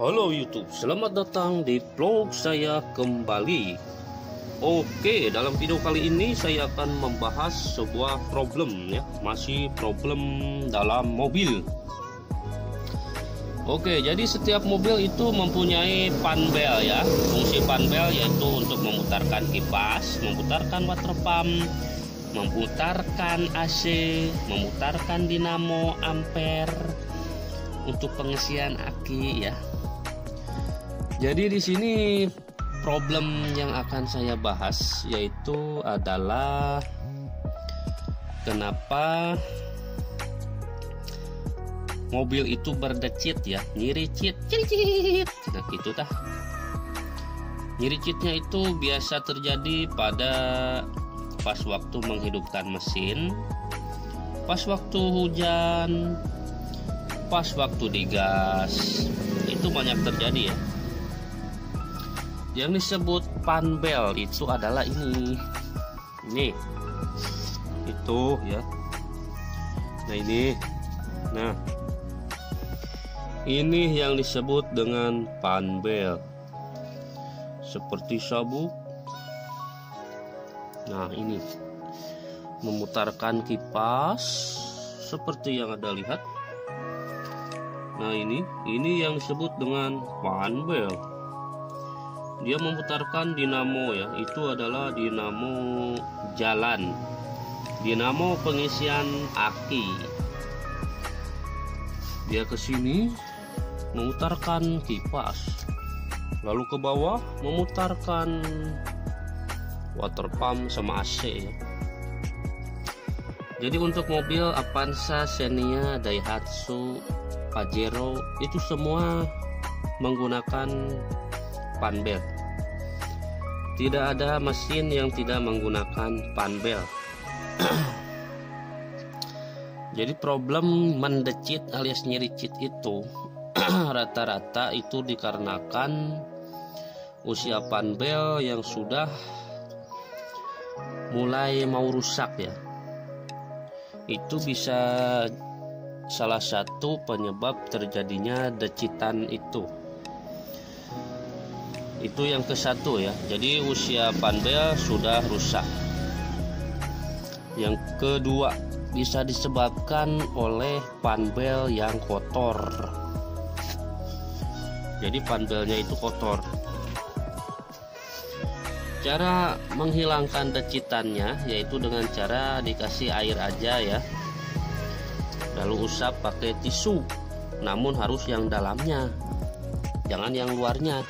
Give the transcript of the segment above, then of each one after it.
Halo YouTube, selamat datang di vlog saya kembali. Oke, dalam video kali ini saya akan membahas sebuah problem ya, masih problem dalam mobil. Oke, jadi setiap mobil itu mempunyai panbel ya. Fungsi panbel yaitu untuk memutarkan kipas, memutarkan water pump, memutarkan AC, memutarkan dinamo ampere untuk pengisian aki ya. Jadi di sini problem yang akan saya bahas yaitu adalah kenapa mobil itu berdecit ya, nyiricit, nyiricit. Nah, gitu tah. Nyiricitnya itu biasa terjadi pada pas waktu menghidupkan mesin, pas waktu hujan, pas waktu digas. Itu banyak terjadi ya yang disebut panbel itu adalah ini. Ini. Itu ya. Nah ini. Nah. Ini yang disebut dengan panbel. Seperti sabuk. Nah ini. Memutarkan kipas seperti yang ada lihat. Nah ini. Ini yang disebut dengan panbel dia memutarkan dinamo ya. Itu adalah dinamo jalan. Dinamo pengisian aki. Dia ke sini memutarkan kipas. Lalu ke bawah memutarkan water pump sama AC ya. Jadi untuk mobil Avanza, Xenia, Daihatsu, Pajero itu semua menggunakan panbel tidak ada mesin yang tidak menggunakan panbel. Jadi problem mendecit alias nyiricit itu rata-rata itu dikarenakan usia panbel yang sudah mulai mau rusak ya. Itu bisa salah satu penyebab terjadinya decitan itu itu yang ke satu ya. Jadi usia panbel sudah rusak. Yang kedua bisa disebabkan oleh panbel yang kotor. Jadi panbelnya itu kotor. Cara menghilangkan decitannya yaitu dengan cara dikasih air aja ya. Lalu usap pakai tisu namun harus yang dalamnya jangan yang luarnya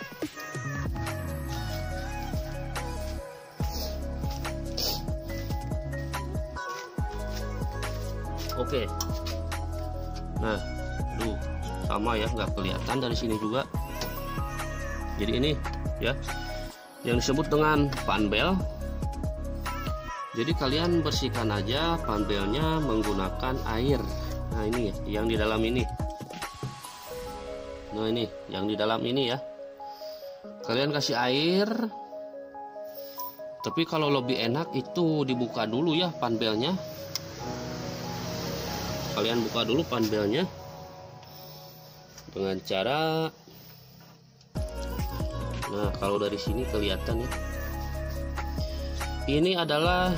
oke. Nah duh sama ya nggak kelihatan dari sini juga. Jadi ini ya yang disebut dengan panbel jadi kalian bersihkan aja panbelnya menggunakan air. Nah ini yang di dalam ini. Nah ini yang di dalam ini ya. Kalian kasih air. Tapi kalau lebih enak itu dibuka dulu ya panbelnya kalian buka dulu panbelnya dengan cara nah kalau dari sini kelihatan ya. Ini adalah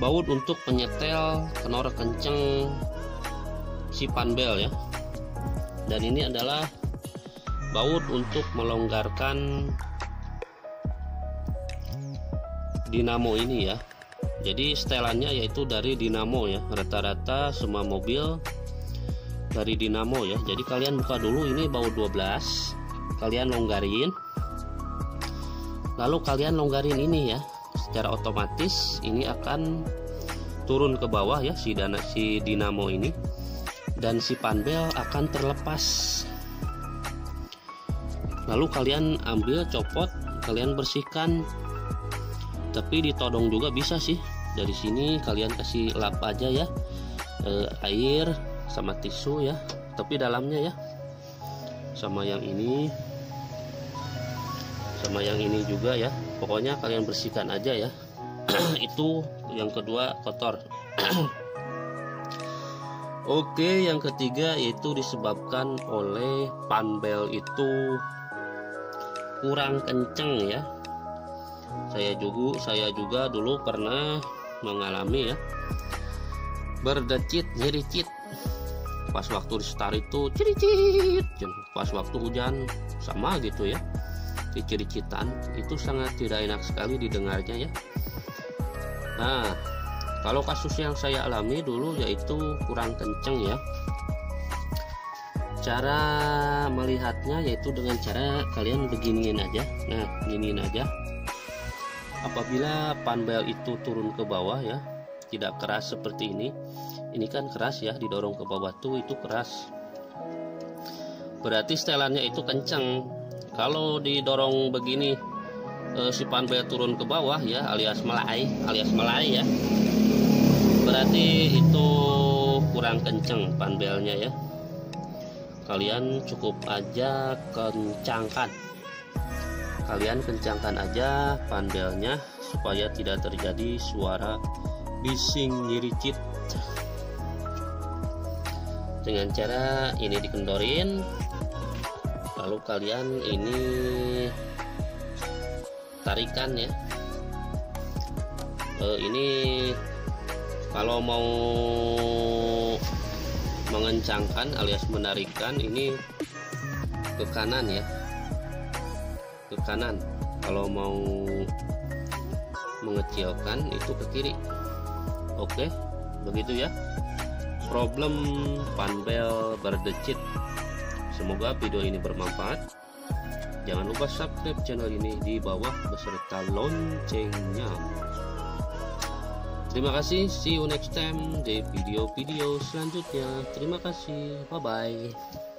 baut untuk penyetel kenor kenceng si panbel ya. Dan ini adalah baut untuk melonggarkan dinamo ini ya jadi setelannya yaitu dari dinamo ya rata-rata semua mobil dari dinamo ya. Jadi kalian buka dulu ini baut 12 kalian longgarin. Lalu kalian longgarin ini ya secara otomatis ini akan turun ke bawah ya si dana si dinamo ini. Dan si panbel akan terlepas. Lalu kalian ambil copot kalian bersihkan tapi ditodong juga bisa sih. Dari sini kalian kasih lap aja ya. E, air sama tisu ya. Tapi dalamnya ya. Sama yang ini. Sama yang ini juga ya. Pokoknya kalian bersihkan aja ya. Itu yang kedua kotor. Oke, yang ketiga itu disebabkan oleh panbel itu kurang kenceng ya. Saya juga saya juga dulu pernah mengalami ya berdecit nyericit. Pas waktu di start itu cericit pas waktu hujan sama gitu ya. Dicericitan itu sangat tidak enak sekali didengarnya ya. Nah kalau kasus yang saya alami dulu yaitu kurang kenceng ya. Cara melihatnya yaitu dengan cara kalian beginiin aja. Nah beginiin aja apabila panbel itu turun ke bawah ya tidak keras seperti ini ini kan keras ya didorong ke bawah tuh itu keras. Berarti setelannya itu kenceng. Kalau didorong begini eh, si panbel turun ke bawah ya alias melai alias melai ya berarti itu kurang kenceng panbelnya ya. Kalian cukup aja kencangkan kalian kencangkan aja panbelnya supaya tidak terjadi suara bising nyiricit dengan cara ini dikendorin lalu kalian ini tarikan ya. Uh, ini kalau mau mengencangkan alias menarikan ini ke kanan ya kanan. Kalau mau mengecilkan itu ke kiri. Oke begitu ya. Problem panbel berdecit. Semoga video ini bermanfaat. Jangan lupa subscribe channel ini di bawah beserta loncengnya. Terima kasih, see you next time di video-video selanjutnya. Terima kasih, bye-bye.